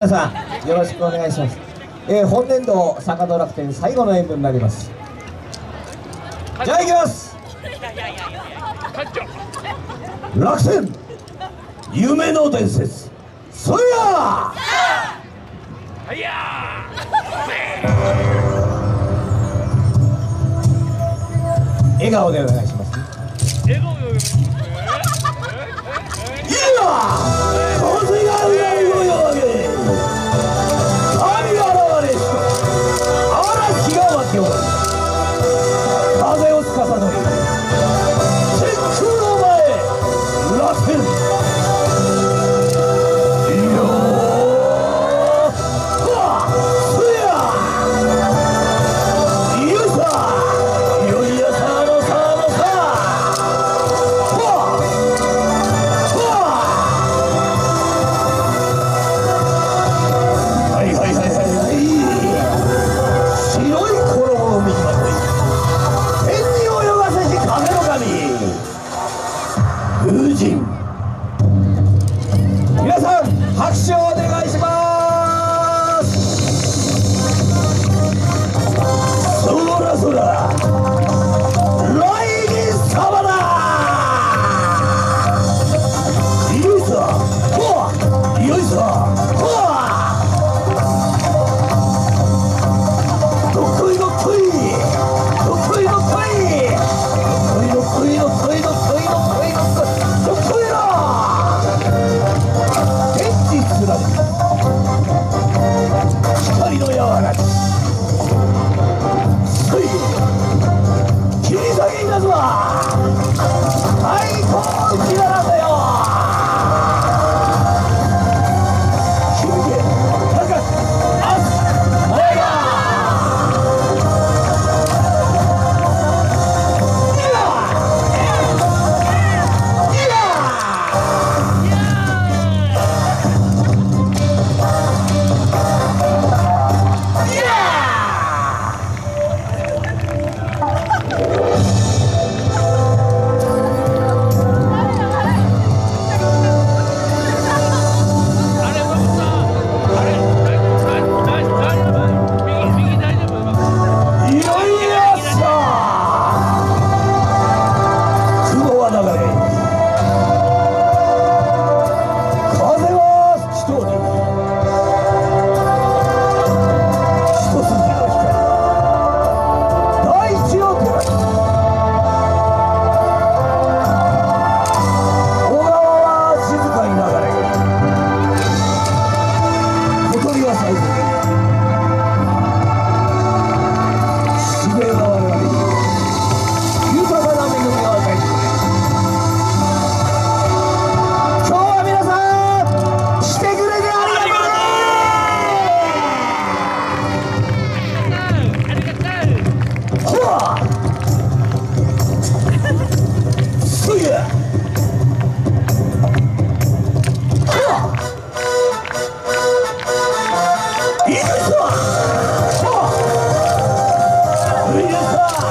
皆さんよろしくお願いします、えー、本年度坂戸楽天最後の演舞になります。じゃあいきます。楽天夢の伝説。そりゃいや笑顔でお願いします、笑顔でお願いします。いや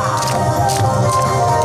Música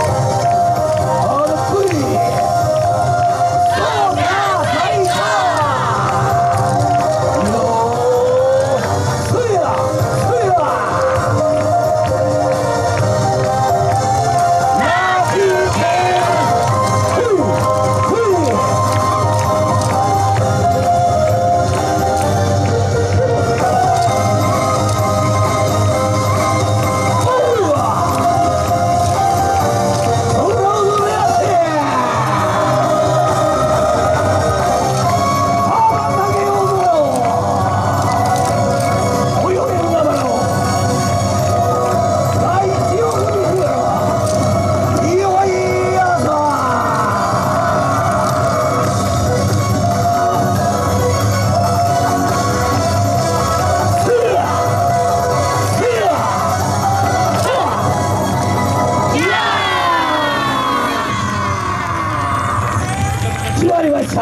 いし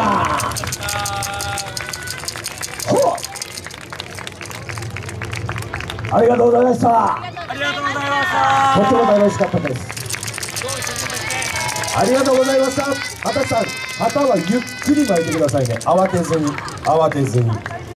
ありがとうございました。ありがとうございました。とても楽しかったです。ありがとうございました。畑さん旗はゆっくり巻いてくださいね。慌てずに慌てずに。